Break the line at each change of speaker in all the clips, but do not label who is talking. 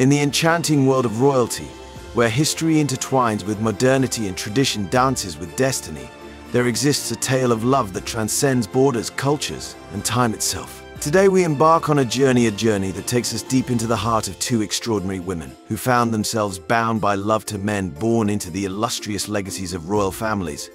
In the enchanting world of royalty, where history intertwines with modernity and tradition dances with destiny, there exists a tale of love that transcends borders, cultures, and time itself. Today we embark on a journey, a journey that takes us deep into the heart of two extraordinary women who found themselves bound by love to men born into the illustrious legacies of royal families.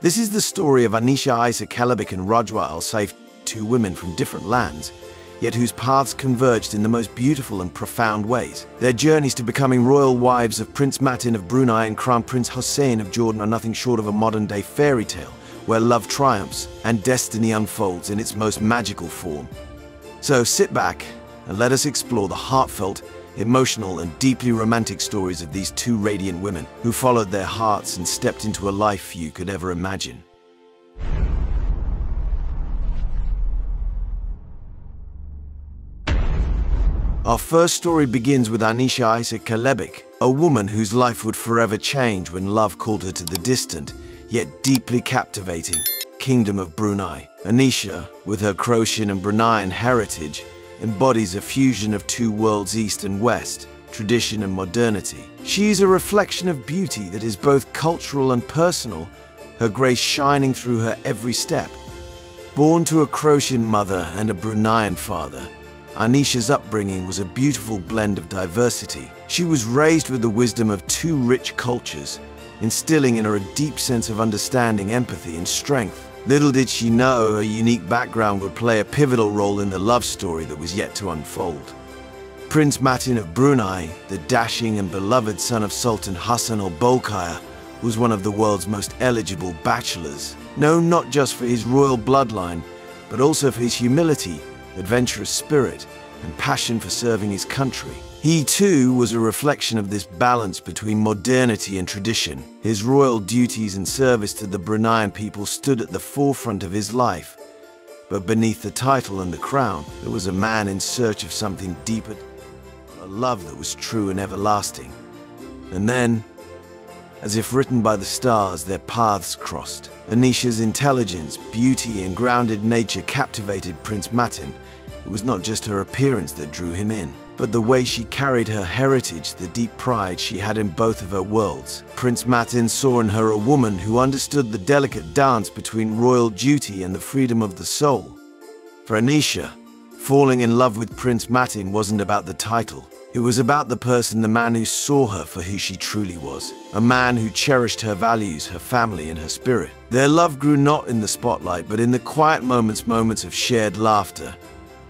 This is the story of Anisha Isa Kalebic and Rajwa Al Saif, two women from different lands, yet whose paths converged in the most beautiful and profound ways. Their journeys to becoming royal wives of Prince Mateen of Brunei and Crown Prince Hussein of Jordan are nothing short of a modern-day fairy tale, where love triumphs and destiny unfolds in its most magical form. So sit back and let us explore the heartfelt, emotional and deeply romantic stories of these two radiant women who followed their hearts and stepped into a life few could ever imagine. Our first story begins with Anisha Isa Kalebic, a woman whose life would forever change when love called her to the distant, yet deeply captivating, Kingdom of Brunei. Anisha, with her Croatian and Bruneian heritage, embodies a fusion of two worlds east and west, tradition and modernity. She is a reflection of beauty that is both cultural and personal, her grace shining through her every step. Born to a Croatian mother and a Bruneian father, Anisha's upbringing was a beautiful blend of diversity. She was raised with the wisdom of two rich cultures, instilling in her a deep sense of understanding, empathy, and strength. Little did she know her unique background would play a pivotal role in the love story that was yet to unfold. Prince Mateen of Brunei, the dashing and beloved son of Sultan Hassanal Bolkiah, was one of the world's most eligible bachelors, known not just for his royal bloodline, but also for his humility adventurous spirit, and passion for serving his country. He too was a reflection of this balance between modernity and tradition. His royal duties and service to the Bruneian people stood at the forefront of his life. But beneath the title and the crown, there was a man in search of something deeper, a love that was true and everlasting. And then, as if written by the stars, their paths crossed. Anisha's intelligence, beauty, and grounded nature captivated Prince Mateen, it was not just her appearance that drew him in, but the way she carried her heritage, the deep pride she had in both of her worlds. Prince Mateen saw in her a woman who understood the delicate dance between royal duty and the freedom of the soul. For Anisha, falling in love with Prince Mateen wasn't about the title. It was about the person, the man who saw her for who she truly was. A man who cherished her values, her family, and her spirit. Their love grew not in the spotlight, but in the quiet moments, moments of shared laughter,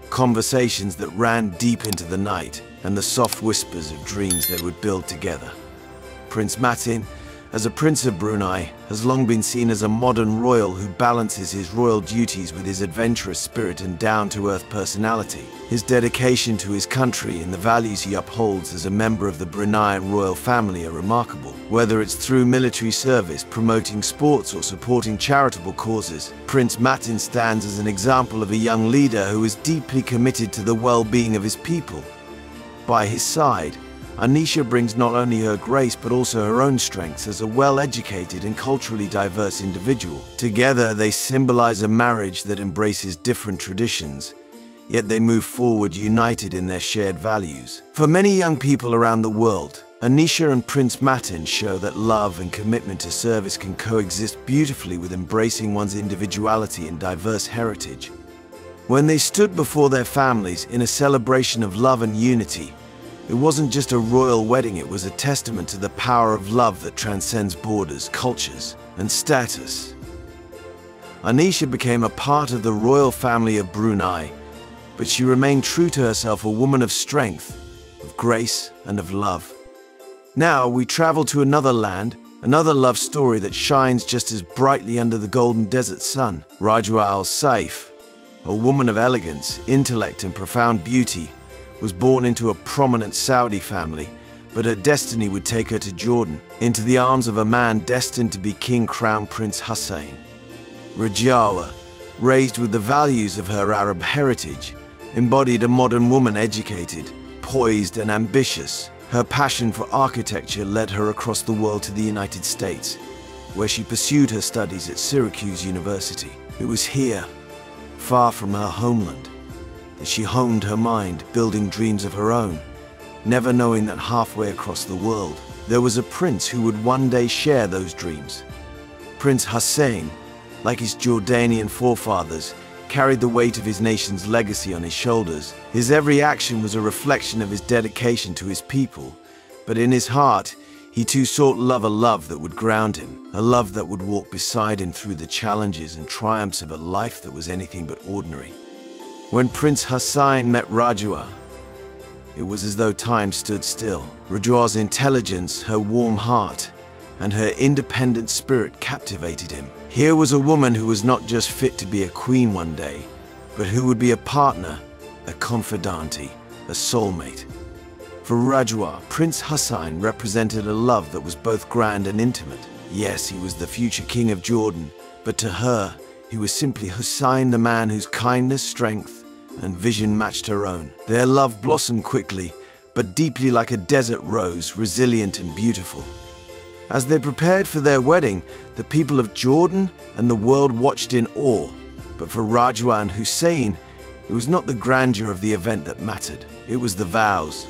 Conversations that ran deep into the night and the soft whispers of dreams they would build together. Prince Mateen, as a Prince of Brunei, has long been seen as a modern royal who balances his royal duties with his adventurous spirit and down-to-earth personality. His dedication to his country and the values he upholds as a member of the Brunei royal family are remarkable. Whether it's through military service, promoting sports or supporting charitable causes, Prince Mateen stands as an example of a young leader who is deeply committed to the well-being of his people. By his side, Anisha brings not only her grace but also her own strengths as a well-educated and culturally diverse individual. Together they symbolize a marriage that embraces different traditions, yet they move forward united in their shared values. For many young people around the world, Anisha and Prince Mateen show that love and commitment to service can coexist beautifully with embracing one's individuality and diverse heritage. When they stood before their families in a celebration of love and unity, it wasn't just a royal wedding, it was a testament to the power of love that transcends borders, cultures, and status. Anisha became a part of the royal family of Brunei, but she remained true to herself, a woman of strength, of grace, and of love. Now we travel to another land, another love story that shines just as brightly under the golden desert sun. Rajwa Al Saif, a woman of elegance, intellect, and profound beauty, was born into a prominent Saudi family, but her destiny would take her to Jordan, into the arms of a man destined to be King Crown Prince Hussein. Rajwa, raised with the values of her Arab heritage, embodied a modern woman educated, poised and ambitious. Her passion for architecture led her across the world to the United States, where she pursued her studies at Syracuse University. It was here, far from her homeland, that she honed her mind, building dreams of her own, never knowing that halfway across the world, there was a prince who would one day share those dreams. Prince Hussein, like his Jordanian forefathers, carried the weight of his nation's legacy on his shoulders. His every action was a reflection of his dedication to his people, but in his heart, he too sought love a love that would ground him, a love that would walk beside him through the challenges and triumphs of a life that was anything but ordinary. When Prince Hussein met Rajwa, it was as though time stood still. Rajwa's intelligence, her warm heart, and her independent spirit captivated him. Here was a woman who was not just fit to be a queen one day, but who would be a partner, a confidante, a soulmate. For Rajua, Prince Hussein represented a love that was both grand and intimate. Yes, he was the future king of Jordan, but to her, he was simply Hussein the man whose kindness, strength, and vision matched her own. Their love blossomed quickly, but deeply like a desert rose, resilient and beautiful. As they prepared for their wedding, the people of Jordan and the world watched in awe. But for Rajwa and Hussein, it was not the grandeur of the event that mattered. It was the vows,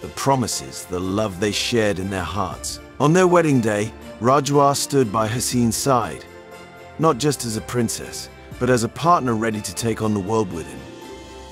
the promises, the love they shared in their hearts. On their wedding day, Rajwa stood by Hussein's side, not just as a princess, but as a partner ready to take on the world with him.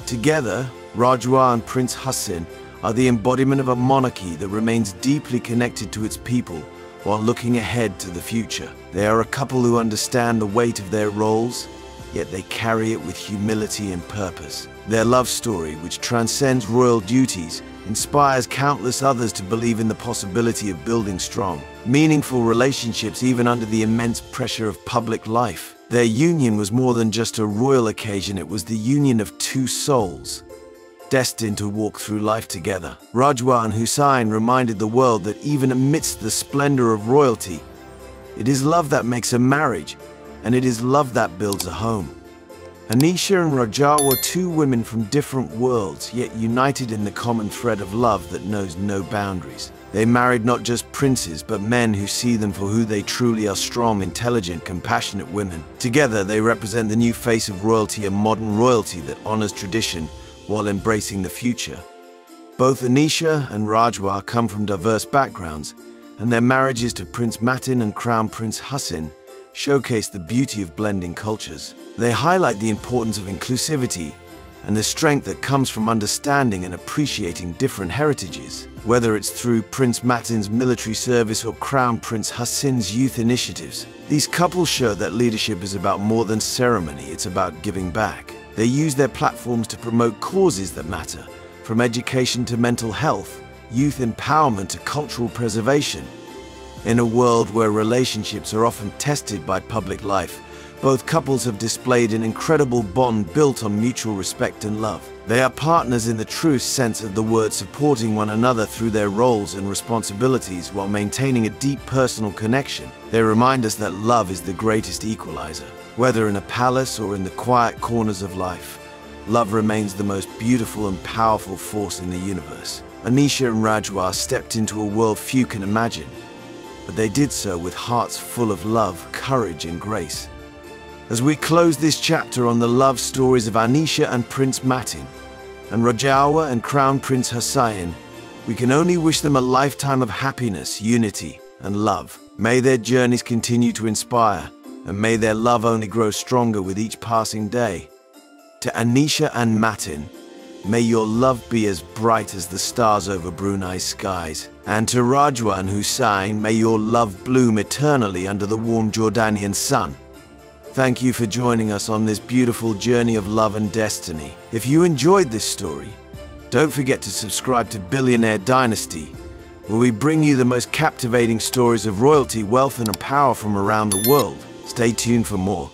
Together, Rajwa and Prince Hassan are the embodiment of a monarchy that remains deeply connected to its people while looking ahead to the future. They are a couple who understand the weight of their roles, yet they carry it with humility and purpose. Their love story, which transcends royal duties, inspires countless others to believe in the possibility of building strong, meaningful relationships even under the immense pressure of public life. Their union was more than just a royal occasion, it was the union of two souls, destined to walk through life together. Rajwa and Hussein reminded the world that even amidst the splendor of royalty, it is love that makes a marriage, and it is love that builds a home. Anisha and Rajwa were two women from different worlds, yet united in the common thread of love that knows no boundaries. They married not just princes, but men who see them for who they truly are strong, intelligent, compassionate women. Together, they represent the new face of royalty, a modern royalty that honors tradition while embracing the future. Both Anisha and Rajwa come from diverse backgrounds, and their marriages to Prince Mateen and Crown Prince Hassan showcase the beauty of blending cultures. They highlight the importance of inclusivity and the strength that comes from understanding and appreciating different heritages. Whether it's through Prince Mateen's military service or Crown Prince Hassan's youth initiatives, these couples show that leadership is about more than ceremony, it's about giving back. They use their platforms to promote causes that matter, from education to mental health, youth empowerment to cultural preservation. In a world where relationships are often tested by public life, both couples have displayed an incredible bond built on mutual respect and love. They are partners in the true sense of the word supporting one another through their roles and responsibilities while maintaining a deep personal connection. They remind us that love is the greatest equalizer. Whether in a palace or in the quiet corners of life, love remains the most beautiful and powerful force in the universe. Anisha and Rajwa stepped into a world few can imagine, but they did so with hearts full of love, courage and grace. As we close this chapter on the love stories of Anisha and Prince Mateen, and Rajwa and Crown Prince Hussein, we can only wish them a lifetime of happiness, unity and love. May their journeys continue to inspire and may their love only grow stronger with each passing day. To Anisha and Mateen, may your love be as bright as the stars over Brunei's skies. And to Rajwa and Hussein, may your love bloom eternally under the warm Jordanian sun. Thank you for joining us on this beautiful journey of love and destiny. If you enjoyed this story, don't forget to subscribe to Billionaire Dynasty, where we bring you the most captivating stories of royalty, wealth, and power from around the world. Stay tuned for more.